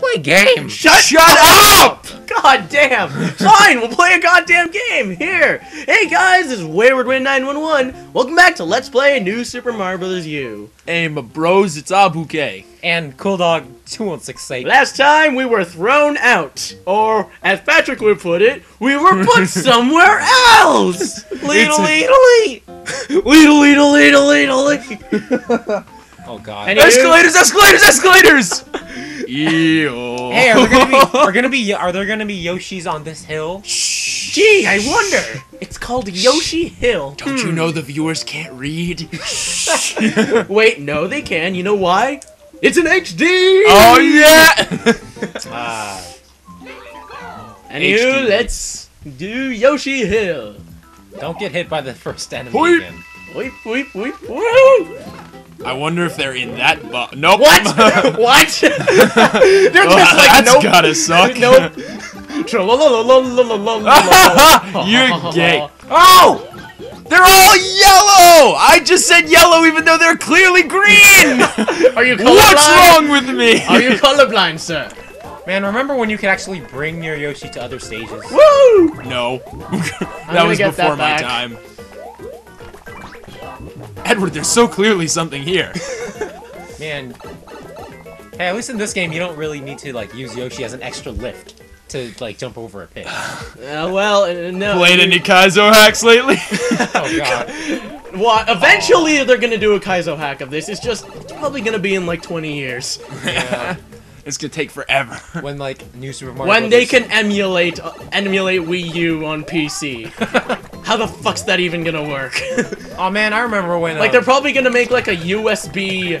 Let's play a game. Shut, Shut up! God damn! Fine, we'll play a goddamn game here. Hey guys, this is Wayward Wind 911. Welcome back to Let's Play a New Super Mario Bros. U. Hey, my bros, it's Abuke. And Cool Dog 2168. Last time we were thrown out, or as Patrick would put it, we were put somewhere else. Leedle leedle leedle leedle leedle leedle. Oh god. Any- Escalators, escalators, escalators! Ew. Hey, are there gonna be are gonna be are there gonna be Yoshis on this hill? Gee, I wonder. It's called Yoshi Hill. Don't you know the viewers can't read? Wait, no, they can. You know why? It's an HD. oh yeah! Ah. Anywho, HD. let's do Yoshi Hill. don't get hit by the first enemy Hoi. again. Weep, weep, weep, woo! I wonder if they're in that bu- Nope. What? what? They're Well, just like, that's nope. gotta suck. Nope. You're gay. Oh! They're all yellow! I just said yellow even though they're clearly green! Are you colorblind? What's wrong with me? Are you colorblind, sir? Man, remember when you could actually bring your Yoshi to other stages? Woo! No. that was get that before my time. Edward, there's so clearly something here. Man. Hey, at least in this game you don't really need to like use Yoshi as an extra lift to like jump over a pit. Uh, well, uh, no. Played any Kaizo hacks lately? Oh god. Well, eventually they're gonna do a Kaizo hack of this. It's just it's probably gonna be in like 20 years Yeah. it's gonna take forever. When like new Super Mario when they can emulate uh, emulate Wii U on PC. How the fuck's that even gonna work? Oh man, I remember when like um, they're probably gonna make like a USB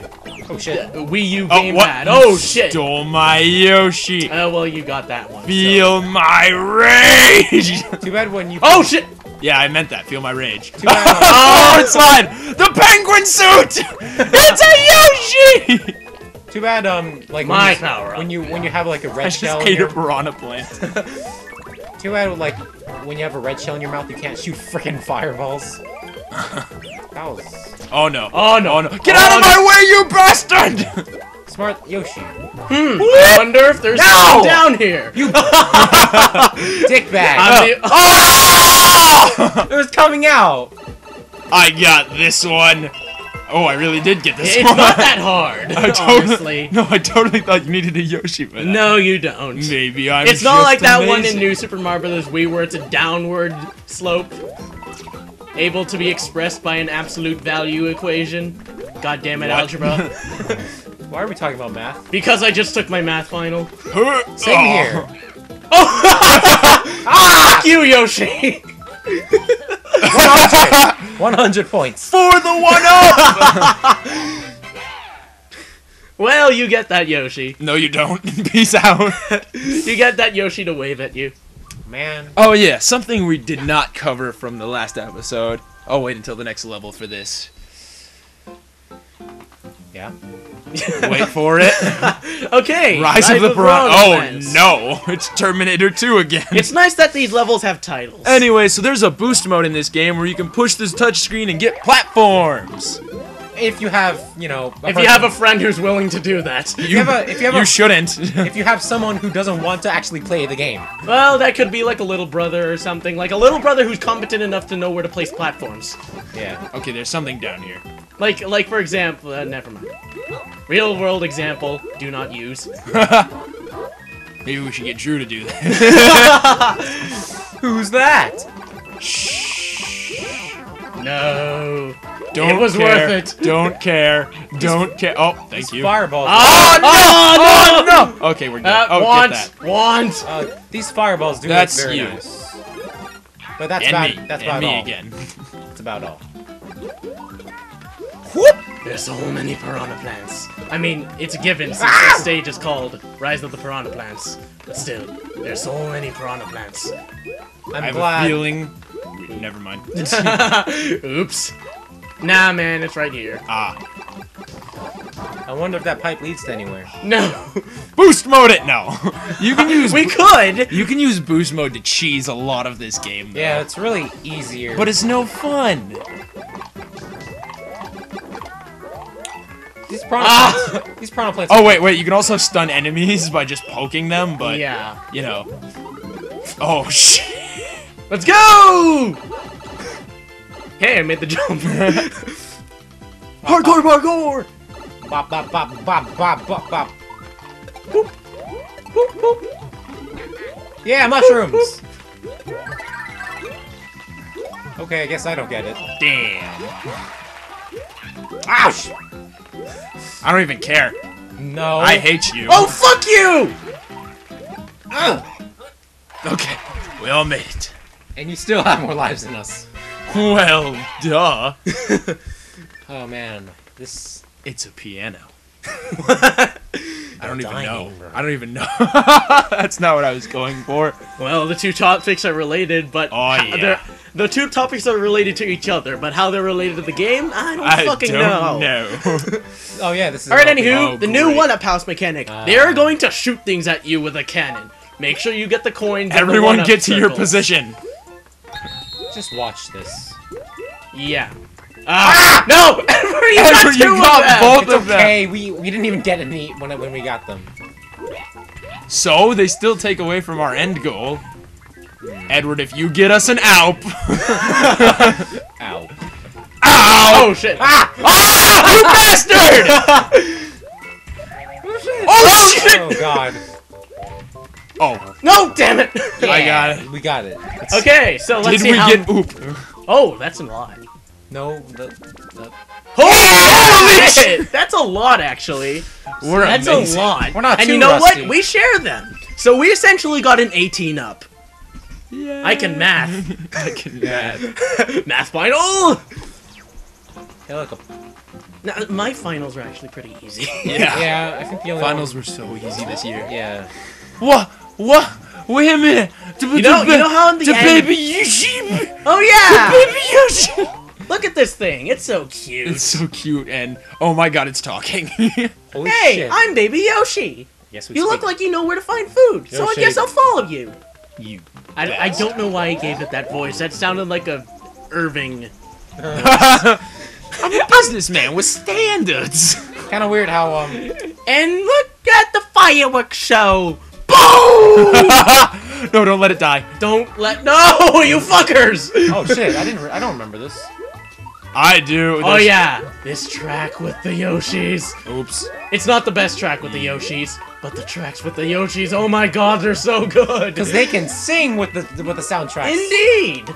Oh shit. Wii U Oh, what? gamepad. Oh, shit. Stole my Yoshi. Oh well, you got that one. so- Feel my rage. Too bad when you Oh shit! yeah, I meant that. Feel my rage. Too bad, Oh, it's slide. The penguin suit. It's a Yoshi. Too bad, um, like My when you, power up. when you when you have like a red just shell. In ate a your, piranha plant. Too bad, like when you have a red shell in your mouth, you can't shoot freaking fireballs. that was Oh no. Oh no! Oh no. Get Oh, out of no. my way, you bastard! smart Yoshi. Hmm. I wonder if there's No! something down here. You dick bag. I'm the- Oh! it was coming out. I got this one. Oh, I really did get this it's one. not that hard, I totally, honestly. No, I totally thought you needed a Yoshi for that. No, you don't. Maybe I'm It's not just like that one in. New Super Mario Bros. Wii where it's a downward slope, able to be expressed by an absolute value equation. God damn it, What? algebra. Why are we talking about math? because I just took my math final. Same Oh. here. Fuck you, Yoshi! 100 points. For the one up! Well, you get that Yoshi. no, you don't. Peace out. You get that Yoshi to wave at you. Man. Oh yeah, something we did not cover from the last episode. I'll wait until the next level for this. Yeah. Wait for it. Okay. Rise of the Piranha. Piranha Oh Plants. no, it's Terminator 2 again. It's nice that these levels have titles. Anyway, so there's a boost mode in this game where you can push this touchscreen and get platforms. If you have, you know, if you have a friend who's willing to do that. if you have a, if you have You a, shouldn't. if you have someone who doesn't want to actually play the game, Well, that could be like a little brother or something. Like a little brother who's competent enough to know where to place platforms. yeah. okay, there's something down here. Like, like for example, uh, never mind. Real world example, do not use. Maybe we should get Drew to do that. Who's that? Shh. No. Don't It was care. worth it. Don't care. Don't care. Oh, thank These you. fireballs. Oh, Oh, no, no! Okay, we're good. Uh, oh, want, get that. want. Uh, these fireballs do That's look very you. nice. But that's And about me. that's and about me all. again. That's about all. There's so many piranha plants. I mean, it's a given since Ah! the stage is called Rise of the Piranha Plants. But still, there's so many piranha plants. I'm I have glad. a feeling. Never mind. Oops. Nah, man, it's right here. ah. I wonder if that pipe leads to anywhere. No. Boost mode it! No. You can use we could. You can use boost mode to cheese a lot of this game, though. Yeah, it's really easier. But it's no fun. These piranha Ah! plants. These piranha plants. Oh wait, wait. You can also stun enemies by just poking them, but yeah. you know. Oh shit. Let's go! Hey, I made the jump. Hardcore parkour. Bop bop bop bop bop bop bop. Boop. Boop, boop. Yeah, mushrooms. Okay, I guess I don't get it. Damn. Ouch! I don't even care. No. I hate you. Oh, fuck you! Ugh. Okay. We all made it. And you still have more lives than us. Well, duh. Oh man, this. It's a piano. I don't even know. Dying. I don't even know. That's not what I was going for. Well, the two topics are related, but Oh, yeah. They're- the two topics are related to each other, but how they're related to the game, I don't I fucking don't know. know. Oh yeah, this is. All right, anywho, Oh, the new one-up house mechanic. Ah. They're going to shoot things at you with a cannon. Make sure you get the coins. and the Everyone get to your position. Just watch this. Yeah. Ah! No! Edward, you got two you of got them! both It's of them. okay. We we didn't even get any when when we got them. So they still take away from our end goal. Edward, if you get us an Alp. Ow. Ow! Oh shit! Ah! Ah! You bastard! Oh shit! Oh god. Oh, No, damn it! I got it. We got it. okay, so let's Did see we how. get oop? Oh, that's a lot. No. The, the, Holy shit! That's a lot, actually. We're That's amazing. a lot. We're not and you know rusty. what? We share them. So we essentially got an 18 up. I can math. I can math. math final. Hey, look. Now, my finals were actually pretty easy. Yeah. Yeah, I think the only Finals one- were so easy this year. Yeah. What? What? Wait a minute. You know- you know how in the the end- baby Yoshi, oh yeah! baby Yoshi. Look at this thing. It's so cute. It's so cute and oh my god, it's talking. Holy hey, shit. I'm Baby Yoshi. Yes, we You look like you know where to find food, so I guess I'll follow you. You. I, I don't know why I gave it that voice. That sounded like a Irving. I'm a businessman with standards. Kind of weird how um. And look at the fireworks show. Boom! no, don't let it die. don't let no, you fuckers. Oh shit! I didn't. Re- I don't remember this. I do. Oh yeah, this track with the Yoshis. Oops. It's not the best track with the Yoshis, but the tracks with the Yoshis, oh my god, they're so good. Because they can sing with the with the soundtracks. Indeed.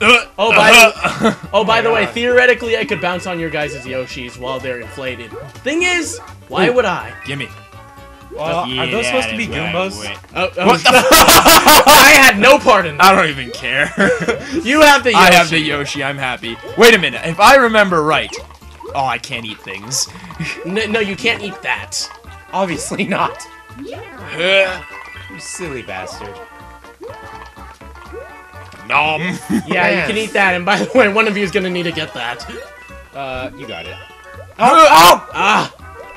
Uh, Oh, by uh, Oh, by my the way, theoretically, I could bounce on your guys' Yoshis while they're inflated. Thing is, why would I? Gimme. Well, are those supposed to be Goombas? Oh, oh, What the I had no part in that. I don't even care. You have the Yoshi. I have the Yoshi. I'm happy. Wait a minute. If I remember right. Oh, I can't eat things. N- no, you can't eat that. Obviously not. You silly bastard. Nom. Yeah, you can eat that, and by the way, one of you is gonna need to get that. Uh, you got it. Oh, oh, Ah!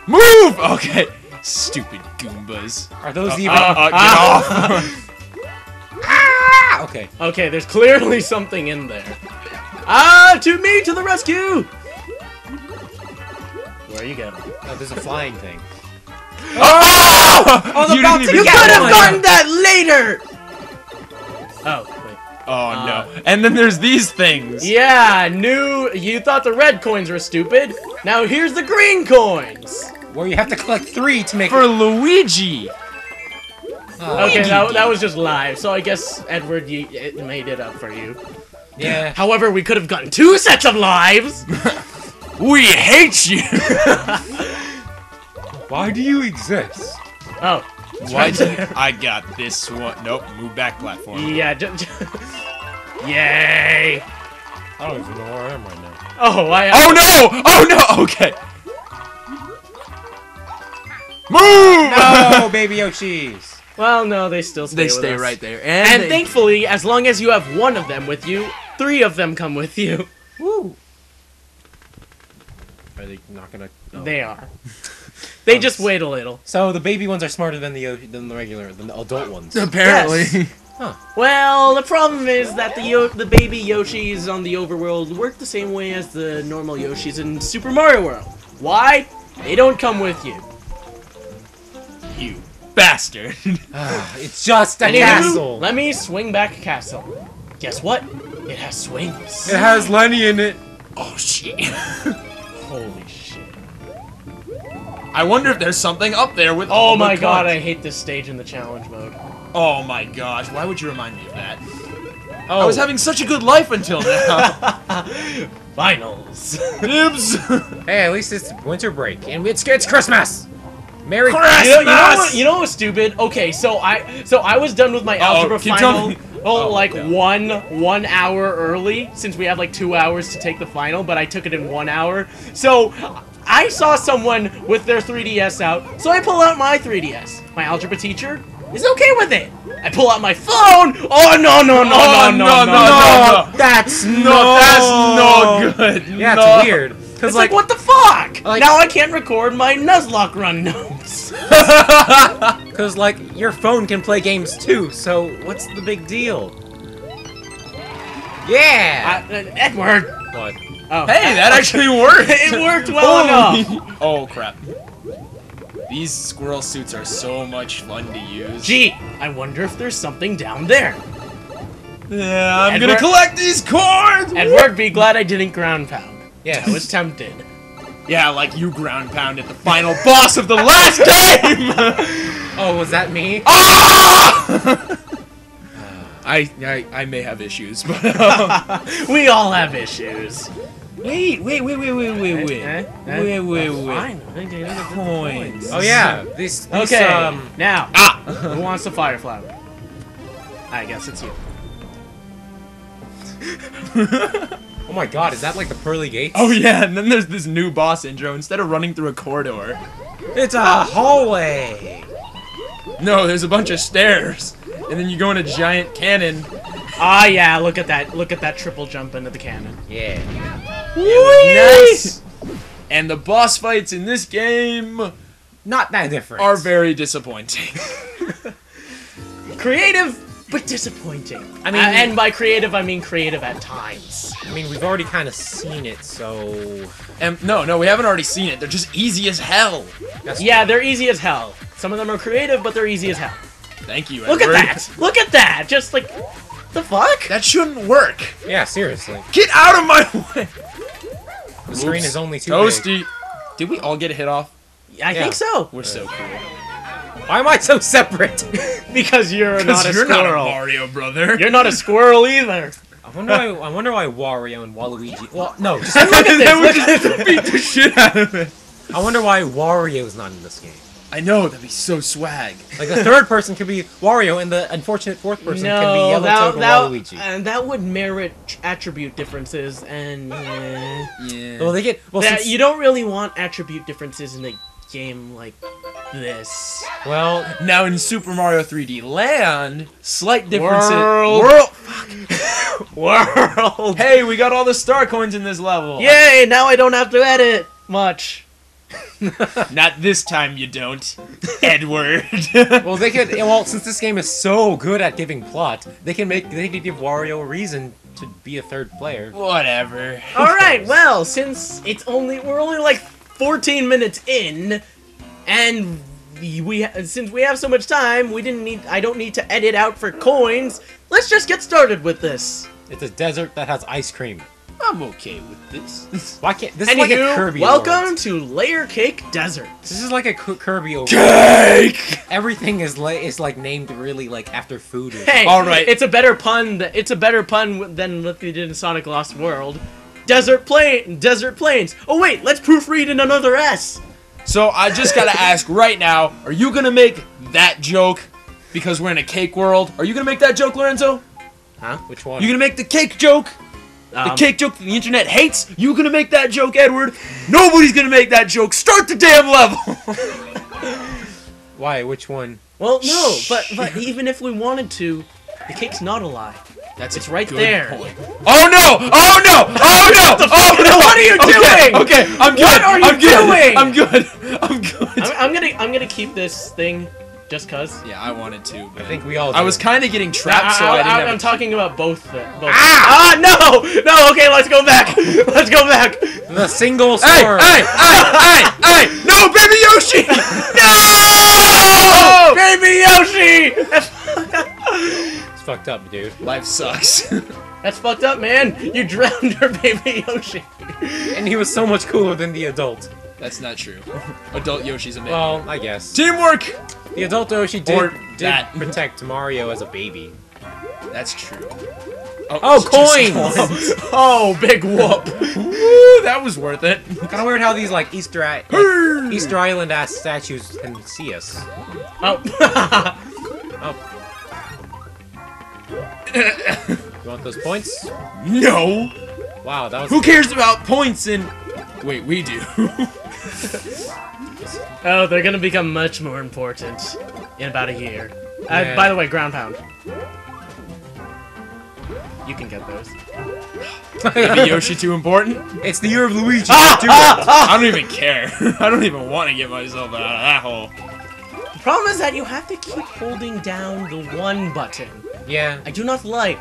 move. Okay. Stupid Goombas. Are those Uh, even? uh, uh, get Ah. off. Ah, okay. Okay, there's clearly something in there. Ah, to me, to the rescue! Where are you going? Oh, there's a flying thing. Oh! Oh, the you didn't You even Yeah, could have one. gotten that later! Oh, wait. Oh no. And then there's these things. Yeah, new. You thought the red coins were stupid. Now here's the green coins. Where you have to collect three to make. For Luigi. Oh, Okay, that, that was just live. So I guess Edward, you, it made it up for you. yeah. However, we could have gotten two sets of lives. We hate you. Why do you exist? Oh, Why did I got this one? Nope. Move back platform. yeah. J- j- Yay! I don't even know where I am right now. Oh, I. Oh no! Oh no! Okay. Move! No, baby Yoshis. Well, no, they still stay. They with stay us. right there. And And, they- thankfully, as long as you have one of them with you, three of them come with you. Woo. Are they not gonna? oh. They are. They Oh, just wait a little. So the baby ones are smarter than the than the regular than the adult ones. apparently. Yes. Well, the problem is that the Yo- the baby Yoshis on the overworld work the same way as the normal Yoshis in Super Mario World. Why? They don't come with you. You bastard. Ah, it's just a Anywho, castle. Let me swing back castle. Guess what? It has swings. It has Lemmy in it. oh shit. Holy shit. I wonder if there's something up there with Oh my god, I hate this stage in the challenge mode. Oh my gosh, why would you remind me of that? Oh, I was having such a good life until now. Finals. Hey, at least it's winter break, and it's it's Christmas. Merry Christmas! You know, you know what? You know what was stupid? Okay, so I so I was done with my Uh-oh, algebra keep final. Oh, Oh, like yeah. one one hour early since we have like two hours to take the final, but I took it in one hour. So I saw someone with their 3ds out, so I pull out my 3ds. My algebra teacher is okay with it. I pull out my phone. Oh no no no Oh, no no no, no! no, no. no. That's no, that's no good. Yeah, no. it's weird. Cause It's like, like, what the fuck? Like- now I can't record my Nuzlocke run notes. cause like your phone can play games too. So what's the big deal? Yeah. uh, uh, Edward. what? Oh. Hey, that actually worked. it worked well enough. Oh crap. These squirrel suits are so much fun to use. Gee, I wonder if there's something down there. Yeah, I'm Edward- gonna collect these coins. Edward, be glad I didn't ground pound. Yes. I was tempted. Yeah, like you ground pounded the final boss of the last game. Oh, was that me? ah! I, I I may have issues, but uh, We all have issues. wait, wait, wait, wait, wait, wait, wait, Eh? Eh? wait, wait, wait. Think I got the Coins. Oh yeah. These. these Okay. Um. now, Ah! who wants the fire flower? I guess it's you. Oh my God. Is that like the pearly gates? Oh yeah, and then there's this new boss intro. Instead of running through a corridor, It's a hallway. no, there's a bunch of stairs, and then you go in a giant cannon. Ah, yeah. Look at that. Look at that triple jump into the cannon. Yeah. Nice. And the boss fights in this game Not that different. are very disappointing. Creative, but disappointing. I mean- uh, and by creative, I mean creative at times. I mean, we've already kind of seen it, so. and no, no, we haven't already seen it. They're just easy as hell. That's Yeah, they're easy as hell. Some of them are creative, but they're easy as hell. Thank you. Look at that! Look at that! Just like, the fuck? That shouldn't work. Yeah, seriously. Get out of my way. The screen is only too big. Toasty. Did we all get a hit off? I Yeah. think so. We're so cool. Why am I so separate? Because you're not a you're not a squirrel. Mario brother. You're not a squirrel either. I wonder why. I wonder why Wario and Waluigi. Well, no. Just, Look at this. Then we Look at just beat the shit out of it. I wonder why Wario's not in this game. I know that'd be so swag. Like the third person could be Wario, and the unfortunate fourth person can be no, Yellow that, Toad or that, Waluigi. uh, that would merit attribute differences, and eh. Yeah. well, they get. Well, that, since, you don't really want attribute differences in a game like this. well, Now in Super Mario 3D Land, slight differences. World. World. World. Hey, we got all the star coins in this level. Yay! Now I don't have to edit much. Not this time, you don't, Edward. well, they could. Well, since this game is so good at giving plot, they can make. They could give Wario a reason to be a third player. Whatever. All right. Well, since it's only we're only like 14 minutes in, and we since we have so much time, we didn't need. I don't need to edit out for coins. Let's just get started with this. It's a desert that has ice cream. I'm okay with this. Why can't this is like a Anywho, Kirby? welcome world. to Layer Cake Desert. This is like a Kirby over. Cake. Everything is like is like named really like after food. Hey, All right. It's a better pun. Th- it's a better pun than what they did in Sonic Lost World. Desert plain, desert plains. Oh wait, let's proofread in another S. So I just gotta ask right now: Are you gonna make that joke? Because we're in a cake world. Are you gonna make that joke, Lorenzo? Huh? Which one? You gonna make the cake joke? The Um, cake joke that the internet hates? You gonna make that joke, Edward? Nobody's gonna make that joke. Start the damn level. Why? Which one? Well, no, but but even if we wanted to, the cake's not a lie. That's It's right there. Oh no! Oh no! Oh no! Oh no! What are you Okay, doing? Okay, I'm good. What are you I'm good. doing? I'm good. I'm good. I'm, I'm gonna I'm gonna keep this thing just cause. Yeah, I wanted to. But I think we all. I was kind of getting trapped, so I, I, didn't have am a- talking about both. The, both. Ah! no! No! Okay, let's go back. let's go back. The single Hey, hey, hey, hey, hey! No, baby Yoshi! No! Baby Yoshi! It's fucked up, dude. Life sucks. That's fucked up, man. You drowned her baby Yoshi. And he was so much cooler than the adult. That's not true. Adult Yoshi's amazing. Well, I guess. Teamwork! The adult Yoshi did, Or did that. protect Mario as a baby. That's true. Oh, oh just coins! Oh, big whoop. Woo, that was worth it. kind of weird how these like Easter I- like, Easter Island ass statues can see us. Oh. oh. You want those points? No. Wow, that was Who cares about points in? Wait, we do. oh, they're gonna become much more important in about a year. Uh, by the way, ground pound. You can get those. Baby Yoshi too important? It's the year of Luigi. Ah, do it. I don't even care. I don't even want to get myself out of that hole. The problem is that you have to keep holding down the one button. Yeah, I do not like.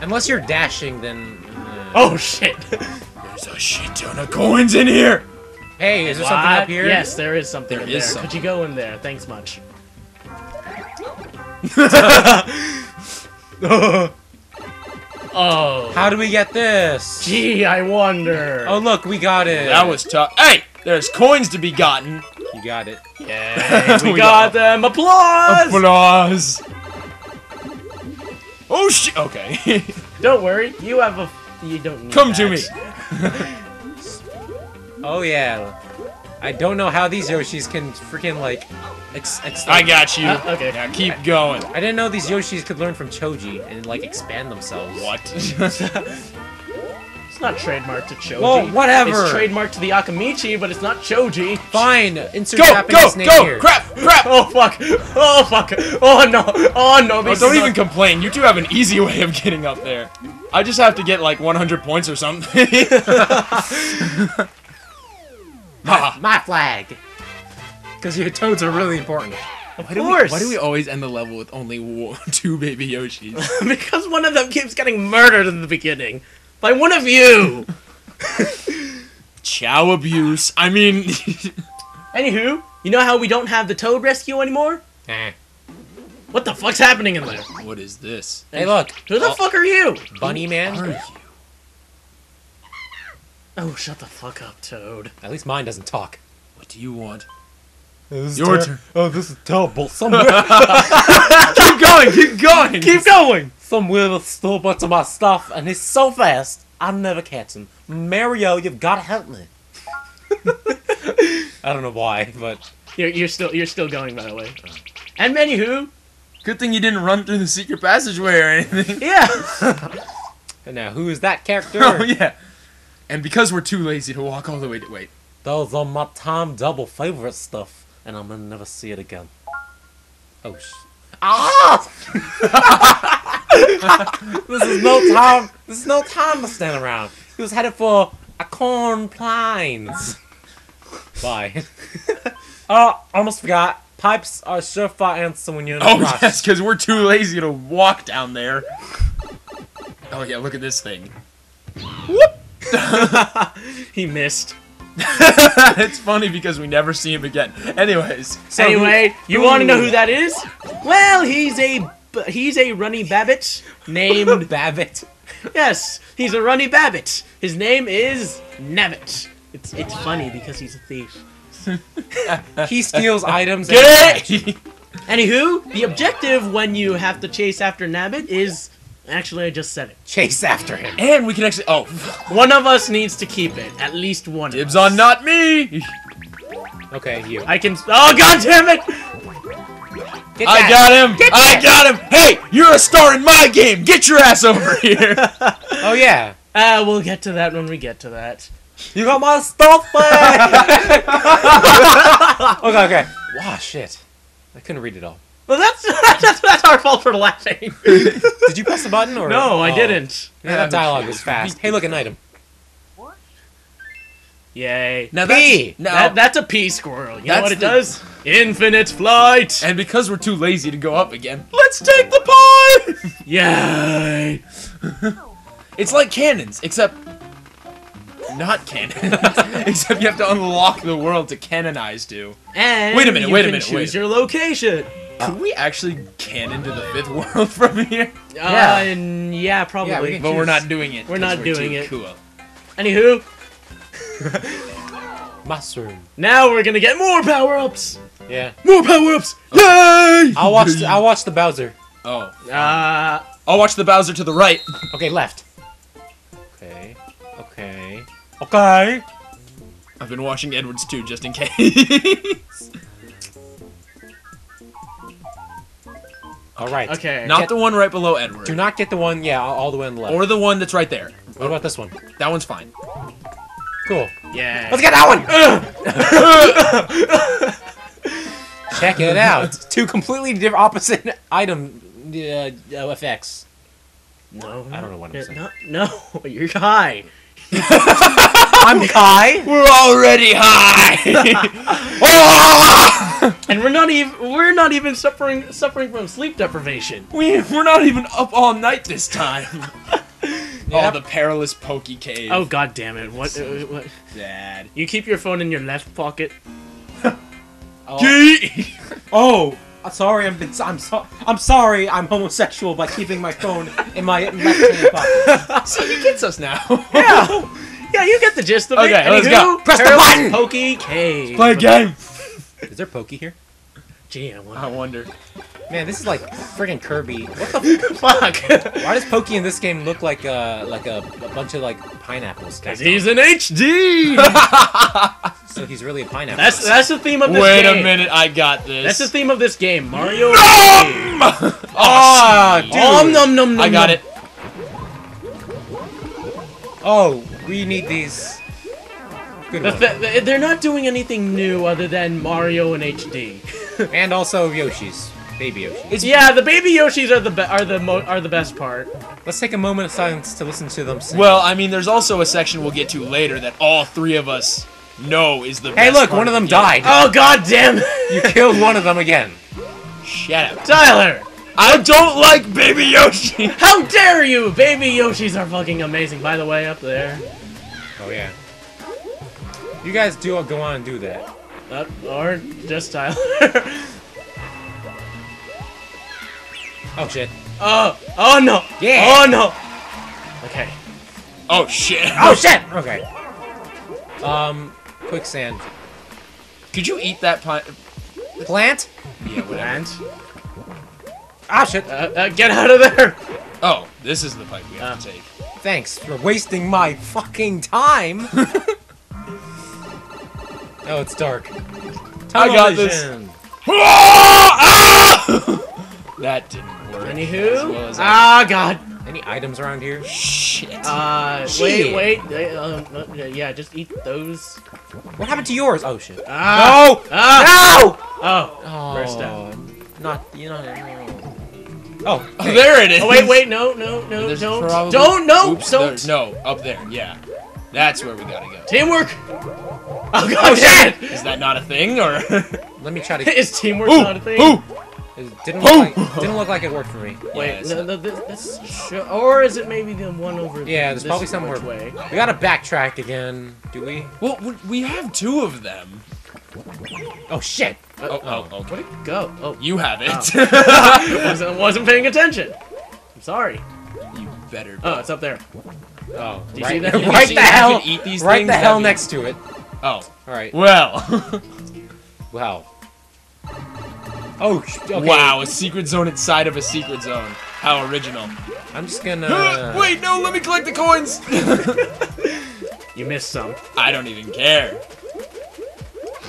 unless you're dashing, then. uh, Oh shit! There's a shit ton of coins in here. Hey, is there something up here? Yes, there is something There in is there. something. Could you go in there? Thanks much. oh. How do we get this? Gee, I wonder. Oh, look, we got it. That was tough. Hey, there's coins to be gotten. You got it. Yay, we, We got got them. Applause! Applause. Oh shit. Okay. Don't worry, you have a. You don't need Come to that. me. Oh yeah. I don't know how these Yoshis can freaking like. Ex- ex- I got you. Uh, okay. Now keep going. I didn't know these Yoshis could learn from Choji and like expand themselves. What? It's not trademarked to Choji. Well, whatever. It's trademarked to the Akimichi, but it's not Choji. Fine. Insert go, Japanese go, name go! here. Crap, crap! Oh fuck! Oh fuck! Oh no! Oh no! Oh, don't is even complain. You two have an easy way of getting up there. I just have to get like 100 points or something. My, my flag. Because your toads are really important. Of Why do, we, course. why do we always end the level with only two baby Yoshis? because one of them keeps getting murdered in the beginning by one of you. Chow abuse. I mean, Anywho, you know how we don't have the Toad Rescue anymore? Eh. What the fuck's happening in there? what is this? Hey, look. Who the Oh, fuck are you? Bunny man. Are you? Oh, shut the fuck up, Toad. At least mine doesn't talk. What do you want? This Your ter- turn. Oh, this is terrible. Somewhere, keep going, keep going. Keep going! somewhere stole a bunch of my stuff, and he's so fast, I'll never catch him. Mario, you've got to help me. I don't know why, but You're, you're still you're still going, by the way. And anywho, Good thing you didn't run through the secret passageway or anything. yeah. and now who is that character? oh yeah. And because we're too lazy to walk all the way to wait. Those are my time double favorite stuff, and I'm gonna never see it again. Oh sh. Ah! this is no time. This is no time to stand around. He was headed for Acorn Plains. Bye. oh, almost forgot. Pipes are surefire answer when you're in a Oh rush. yes, because we're too lazy to walk down there. Oh yeah, look at this thing. Whoop! he missed. it's funny because we never see him again. Anyways, So anyway, who- you want to know who that is? Well, he's a he's a runny babbit named Babbitt. yes, he's a runny babbit. His name is Nabbit. It's it's funny because he's a thief. He steals items. and- Yay! Anywho, the objective when you have to chase after Nabbit is actually I just said it. Chase after him. and we can actually. Oh, One of us needs to keep it. At least one. of dibs us. on not me. Okay, you. I can. Oh god damn it! I got him. Get I that. got him. Hey, you're a star in my game. Get your ass over here. Oh yeah. Ah, we'll get to that when we get to that. You got my stuff back! okay, okay. Wow, shit. I couldn't read it all. Well, that's that's, that's our fault for laughing. Did you press the button or? no, I Oh. didn't. Yeah, that dialogue was fast. Hey, look, an item. What? Yay. Now P. Now, That, that's a pea squirrel. You know That's what it the- does? Infinite flight. and because we're too lazy to go up again, let's take the pie. Yay. It's like cannons, except not canon. Except you have to unlock the world to canonize to. And Wait a minute, wait a minute, Choose wait. your location. Could we actually canon to the fifth world from here? Yeah, uh, and yeah, probably. Yeah, we can- But we're not doing it. We're 'cause not doing too it. Cool. Anywho, Mushroom. now we're gonna get more power ups. Yeah. More power ups! Yay! I'll watch. The, I'll watch the Bowser. Oh, Uh, I'll watch the Bowser to the right. Okay, left. Okay. Okay. Okay. I've been watching Edwards too, just in case. All right. okay. not Get- the one right below Edward, Do not get the one. Yeah, all, all the way on the left. or the one that's right there. what about this one? That one's fine. Cool. Yeah. Let's get that one. Check it out. Two completely different, opposite item uh, uh, effects. No, I don't know what I'm saying. No, no, you're high. I'm Kai. We're already high. And we're not even we're not even suffering suffering from sleep deprivation. we we're not even up all night this time. Yeah. Oh, the perilous pokey cave. Oh god damn it. What, uh, what Dad. You keep your phone in your left pocket. Oh, oh, sorry. I'm been, I'm so, I'm sorry. I'm homosexual by keeping my phone in my left hand pocket. See, he gets us now. Yeah. Yeah, you get the gist of it. Okay, let's go. Press the button! Pokey Cave. Play a game. Is there Pokey here? Gee, I wonder. I wonder. Man, this is like friggin' Kirby. What the? Fuck. Why does Pokey in this game look like uh like a, a bunch of like pineapples? Cause he's in HD. So he's really a pineapple. that's that's the theme of this Wait game. a minute, I got this. That's the theme of this game. Mario. Ah, dude. Om nom nom nom. I got nom. it. Oh, we need these. Good one. th- th- they're not doing anything new other than Mario and HD. and also Yoshi's, baby Yoshi. yeah, the baby Yoshis are the be- are the mo- are the best part. Let's take a moment of silence to listen to them sing. Well, I mean, there's also a section we'll get to later that all three of us know is the. hey, best look, part one of them the died. Oh god damn You killed one of them again. Shut up. Tyler! I don't like Baby Yoshi. How dare you! Baby Yoshis are fucking amazing. By the way, up there. Oh yeah. You guys do go on and do that. Uh, or just Tyler. Oh shit. oh, oh no! Yeah. Oh no! Okay. Oh shit. Oh shit. Okay. Um, quicksand. Could you eat that pine? Plant. Yeah, whatever. And Ah shit. uh, uh, get out of there! Oh, this is the pipe we have to Ah. take. Thanks for wasting my fucking time. oh, it's dark. I got this. That didn't work. Anywho, well ah god. Any items around here? Shit. Uh, Shit. wait, wait. Uh, uh, yeah, just eat those. What happened to yours? Oh shit. Ah! No! Ah! No! Oh. Oh, First step. Not you know. Oh, Oh, there it oh, is. Oh wait, wait, no, no, no, There's don't, probably- don't, no, Oops, don't. there- no, up there. Yeah, that's where we gotta go. Teamwork. Oh god, oh, damn it! Is that not a thing, or? Let me try to. Is teamwork Ooh, not a thing? ooh. It didn't look, like, didn't look like it worked for me. Wait, Yeah, no, no, this, this or is it maybe the one over? Yeah, there's probably somewhere- which way. We gotta backtrack again, do we? Well, we- we have two of them. Oh shit! Uh, oh, oh, oh, okay. Where'd it go? Oh, You have it. Oh. wasn't, wasn't paying attention. I'm sorry. you better. be. Oh, it's up there. Oh, Do you right, see that? Right see the hell, eat these right things, the hell next to it. Oh, All right. well. Wow. Oh, okay. Wow, a secret zone inside of a secret zone. How original. I'm just gonna. Wait, no, let me collect the coins. You missed some. I don't even care.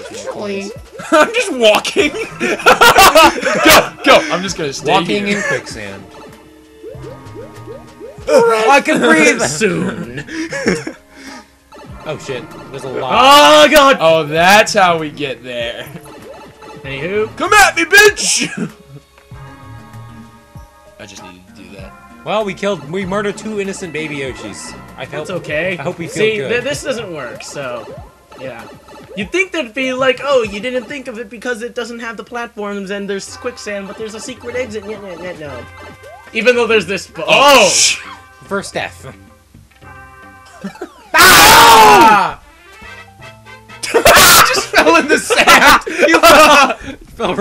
Actually, I'm just walking. go, go. I'm just gonna stay walking here. in quicksand. I can breathe. Soon. Oh shit! There's a lot. oh god. Oh, that's how we get there. Anywho, Come at me, bitch! I just needed to do that. Well, we killed, we murdered two innocent baby Yoshis. I hope. That's okay. I hope we feel See, good. th- this doesn't work, so yeah. You'd think there'd be like, oh, you didn't think of it because it doesn't have the platforms and there's quicksand, but there's a secret exit. Yeah, yeah, yeah, no. Even though there's this. Oh! First F. Ah! Ah! just fell in the sand. You fell, fell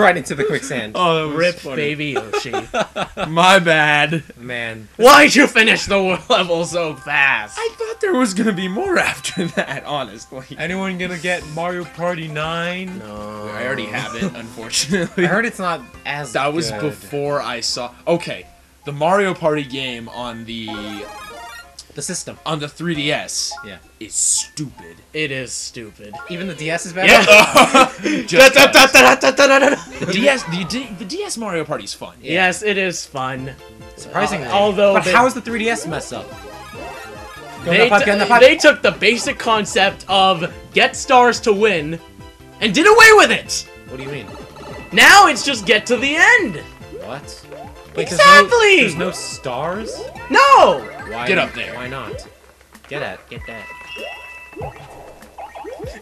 right into the quicksand. Oh, that was Rip funny. baby Yoshi. My bad. Man. Why'd you finish the level so fast? I thought there was gonna be more after that. Honestly, Anyone gonna get Mario Party 9? No. I already have it. Unfortunately, I heard it's not as that was good. before I saw. Okay, the Mario Party game on the the system. on the 3DS Yeah. is stupid. It is stupid. Even the DS is better? Yeah. The DS, the, D- the DS Mario Party's fun. Yes, it is fun. Surprisingly. Uh, although But they- how is the 3DS mess up? They, the pipe, t- go in the pipe. they took the basic concept of get stars to win and did away with it. What do you mean? Now it's just get to the end. What? Exactly! There's no, there's no stars? No. Why, Get up there. Why not? Get at, get that.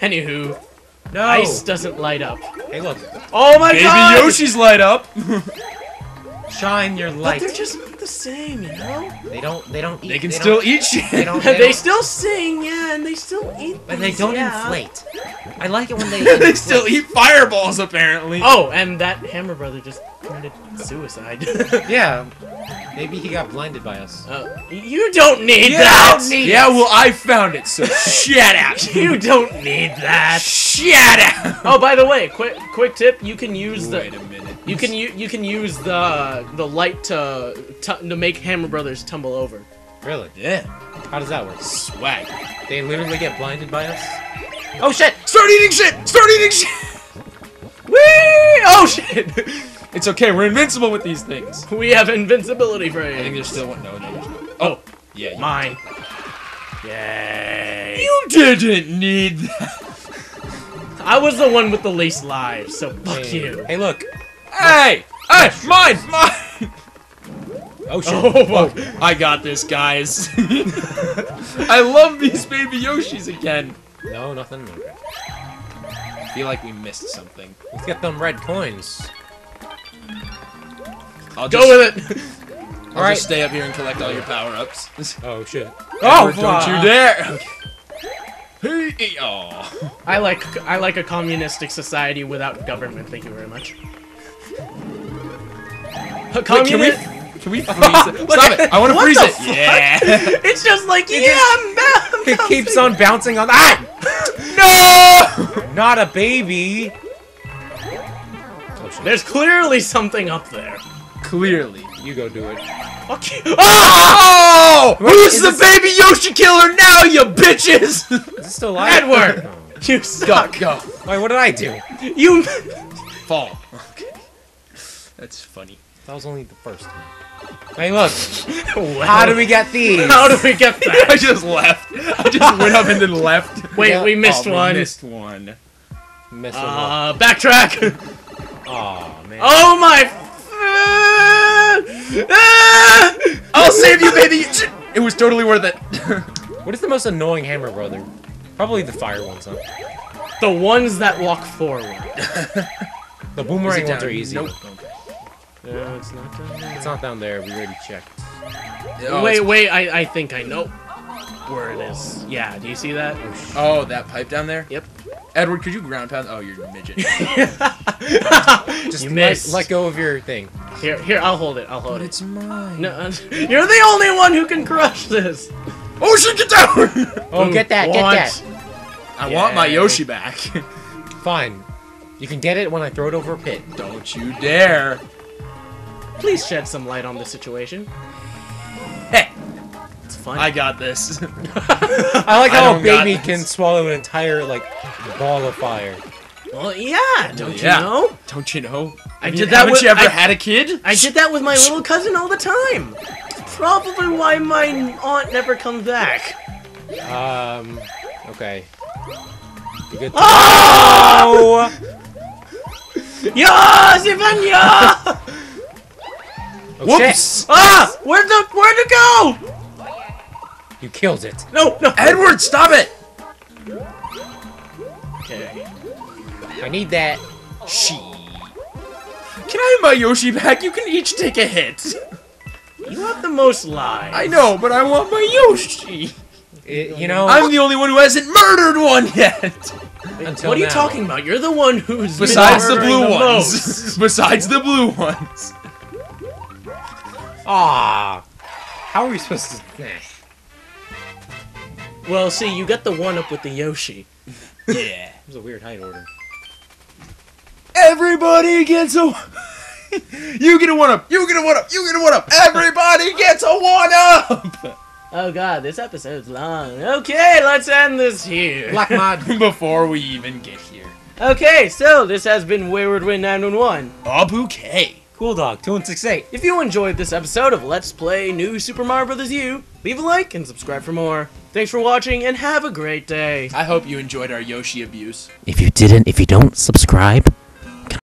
Anywho, No! ice doesn't light up. Hey, look. Oh my Baby god! Yoshi's light up. Shine your light. But they're just not the same, you know? They don't, they don't eat. They can don't- still eat shit. They don't, They, they, don't, still sing, yeah, and they still eat but they don't yeah. inflate. I like it when they they still eat fireballs apparently. Oh, and that Hammer Brother just committed suicide. Yeah. Maybe he got blinded by us. Uh, you don't need You that! don't need- yeah, well I found it, so shut up! You don't need that! Shut up! Oh, by the way, quick quick tip: you can use the Wait a minute. you can u- you can use the the light to to, to make Hammer Brothers tumble over. Really? Yeah. How does that work? Swag. They literally get blinded by us? Oh shit! Start eating shit. Start eating shit. Whee! Oh shit! It's okay. We're invincible with these things. we have invincibility frames. I think there's still one. No, no, there's not. Oh, oh Yeah. Mine. Yay! you didn't need that. I was the one with the least lives, so fuck Hey, you. Hey, look. Hey. Hey. Mine. Mine. Oh shit. Oh, fuck. Oh, I got this, guys. I love these baby Yoshis again. No, nothing. I feel like we missed something. Let's get them red coins. I'll Go just, with it. I'll Alright. just stay up here and collect all your power ups. Oh shit. Oh, fuck. don't you dare! Hey, hey, oh. I like I like a communistic society without government. Thank you very much. A Wait, can we? Can we freeze it? Stop it! I want to freeze it. fuck? Yeah. It's just like yeah, I'm ba- I'm It keeps on bouncing on. Ah! no! Not a baby. Oh. There's clearly something up there. Clearly. You go do it. Fuck you. Ah! Oh! Who's is the this- baby Yoshi killer now, you bitches? Is it still alive? Edward! Oh. You go, suck. go. Wait, what did I do? You. Fall. Okay. That's funny. That was only the first one. Hey, look. Well, How do we get these? How do we get that? I just left. I just went up and then left. Wait, Yeah. we missed Oh, we one. missed one. Miss uh, Uh, backtrack. Oh man. Oh my. Ah! I'll save you, baby. It was totally worth it. What is the most annoying Hammer Brother? Probably the fire ones, huh? The ones that walk forward. The boomerang ones are easy. Nope. No, it's not down there. It's not down there. We already checked. Oh, wait, wait, I, I think I know where it is. Yeah, do you see that? Oh, that pipe down there? Yep. Edward, could you ground pound? Oh, you're a midget. Just you let, missed. let go of your thing. Here, here, I'll hold it. I'll hold but it. it's mine. No, uh, you're the only one who can crush this. Oh shit, get down! Oh, Who get that, get wants- that. I want my Yay. Yoshi back. Fine. You can get it when I throw it over a pit. Don't you dare. Please shed some light on the situation. Hey, It's. I got this. I like how a baby can swallow an entire like ball of fire. well, yeah, don't Yeah. you know? Don't you know? I I did did that Haven't with- you ever I- had a kid? I did that with my little cousin all the time. Probably why my aunt never comes back. Um. Okay. You good? to- Oh! Yeah, Sivanya! Oh, Whoops! Ah! Where'd the where'd it go? Shit. You killed it. No, no. Edward, stop it! Okay. I need that. She. Can I have my Yoshi back? You can each take a hit. You have the most lies. I know, but I want my Yoshi. It- you know, I'm the only one who hasn't murdered one yet. until what are you now. talking about? You're the one who's been Besides the blue the ones. most. Besides the blue ones. Ah, how are we supposed to? Well, see, you got the one up with the Yoshi. Yeah. It was a weird height order. Everybody gets a. you get a one up. You get a one up. You get a one up. Everybody gets a one up. Oh god, this episode's long. Okay, let's end this here. Black Mod. Before we even get here, Okay, so this has been Wayward Wind 911. a bouquet. Cool Dog. Two one six eight. If you enjoyed this episode of Let's Play New Super Mario Bros. U, leave a like and subscribe for more. Thanks for watching and have a great day. I hope you enjoyed our Yoshi abuse. If you didn't, if you don't subscribe,